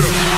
Show.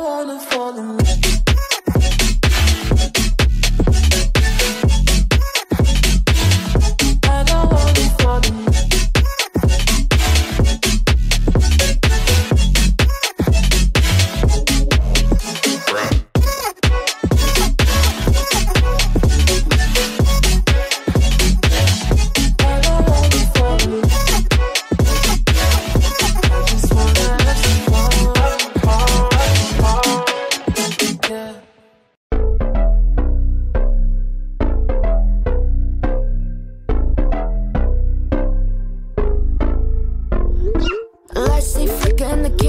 wanna fall in love.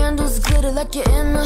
candles glitter like you're in the.